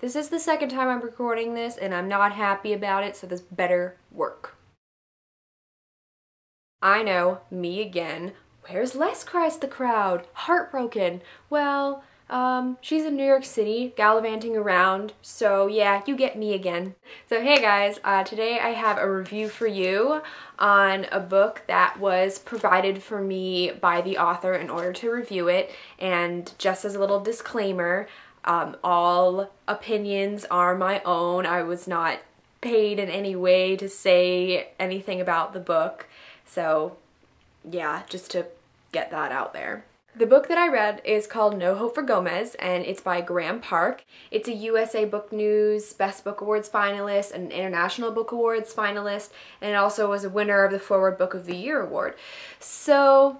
This is the second time I'm recording this and I'm not happy about it, so this better work. I know, me again. Where's Les cries the crowd? Heartbroken. Well, um, she's in New York City, gallivanting around, so yeah, you get me again. So hey guys, uh, today I have a review for you on a book that was provided for me by the author in order to review it, and just as a little disclaimer, um, all opinions are my own. I was not paid in any way to say anything about the book, so yeah, just to get that out there. The book that I read is called No Hope for Gomez and it's by Graham Parke. It's a USA Book News Best Book Awards finalist, an International Book Awards finalist, and it also was a winner of the Forward Book of the Year award. So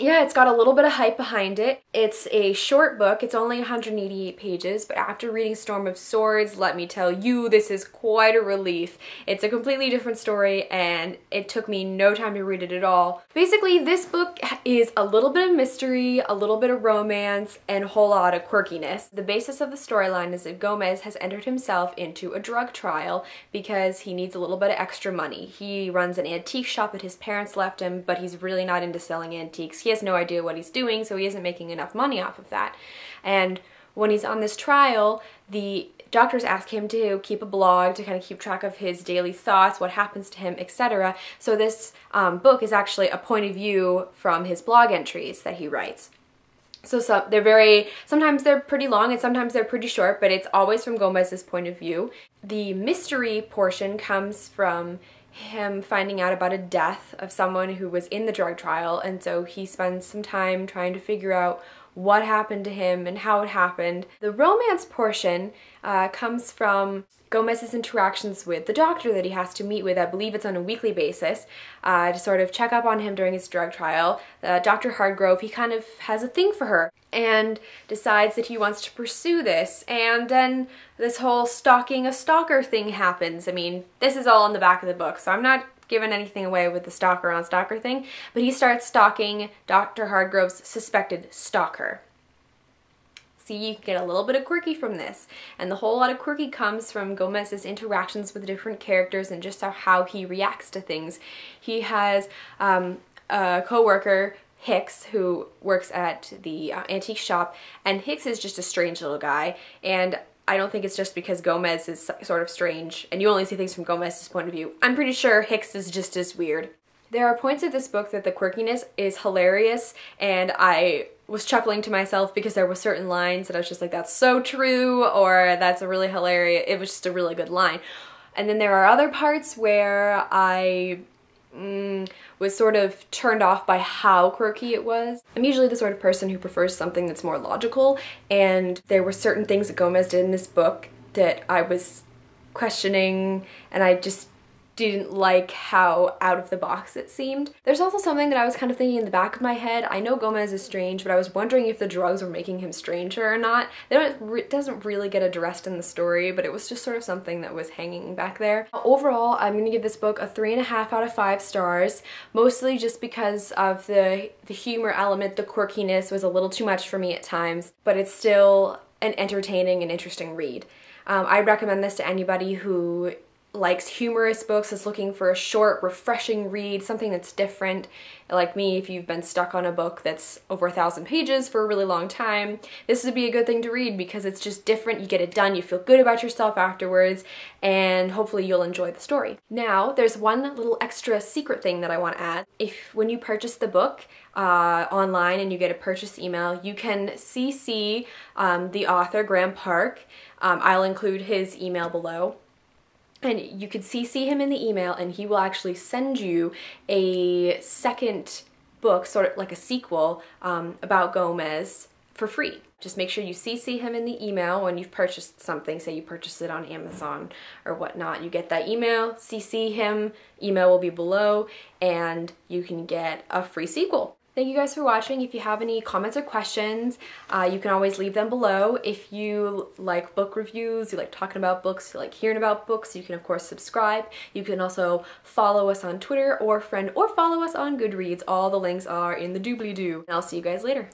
yeah, it's got a little bit of hype behind it. It's a short book. It's only 188 pages, but after reading Storm of Swords, let me tell you, this is quite a relief. It's a completely different story, and it took me no time to read it at all. Basically, this book is a little bit of mystery, a little bit of romance, and a whole lot of quirkiness. The basis of the storyline is that Gomez has entered himself into a drug trial because he needs a little bit of extra money. He runs an antique shop that his parents left him, but he's really not into selling antiques. He he has no idea what he's doing, so he isn't making enough money off of that. And when he's on this trial, the doctors ask him to keep a blog to kind of keep track of his daily thoughts, what happens to him, etc. So this um, book is actually a point of view from his blog entries that he writes. So they're very, sometimes they're pretty long and sometimes they're pretty short, but it's always from Gomez's point of view. The mystery portion comes from him finding out about a death of someone who was in the drug trial and so he spends some time trying to figure out what happened to him and how it happened. The romance portion uh, comes from Gomez's interactions with the doctor that he has to meet with, I believe it's on a weekly basis, uh, to sort of check up on him during his drug trial. Uh, Dr. Hardgrove, he kind of has a thing for her and decides that he wants to pursue this. And then this whole stalking a stalker thing happens. I mean, this is all in the back of the book, so I'm not giving anything away with the stalker on stalker thing, but he starts stalking Dr. Hardgrove's suspected stalker see you get a little bit of quirky from this. And the whole lot of quirky comes from Gomez's interactions with different characters and just how, how he reacts to things. He has um, a co-worker Hicks, who works at the uh, antique shop, and Hicks is just a strange little guy, and I don't think it's just because Gomez is sort of strange, and you only see things from Gomez's point of view. I'm pretty sure Hicks is just as weird. There are points of this book that the quirkiness is hilarious, and I was chuckling to myself because there were certain lines that I was just like, that's so true, or that's a really hilarious, it was just a really good line. And then there are other parts where I mm, was sort of turned off by how quirky it was. I'm usually the sort of person who prefers something that's more logical, and there were certain things that Gomez did in this book that I was questioning, and I just didn't like how out of the box it seemed. There's also something that I was kind of thinking in the back of my head. I know Gomez is strange, but I was wondering if the drugs were making him stranger or not. It doesn't really get addressed in the story, but it was just sort of something that was hanging back there. Overall, I'm gonna give this book a three and a half out of five stars, mostly just because of the, the humor element, the quirkiness was a little too much for me at times, but it's still an entertaining and interesting read. Um, I recommend this to anybody who likes humorous books, is looking for a short, refreshing read, something that's different. Like me, if you've been stuck on a book that's over a thousand pages for a really long time, this would be a good thing to read because it's just different, you get it done, you feel good about yourself afterwards, and hopefully you'll enjoy the story. Now, there's one little extra secret thing that I want to add. If when you purchase the book, uh, online and you get a purchase email, you can CC um, the author, Graham Parke. Um, I'll include his email below and you could CC him in the email and he will actually send you a second book, sort of like a sequel um, about Gomez for free. Just make sure you CC him in the email when you've purchased something, say you purchased it on Amazon or whatnot. You get that email, CC him, email will be below, and you can get a free sequel. Thank you guys for watching. If you have any comments or questions, uh, you can always leave them below. If you like book reviews, you like talking about books, you like hearing about books, you can of course subscribe. You can also follow us on Twitter or friend or follow us on Goodreads. All the links are in the doobly-doo. I'll see you guys later.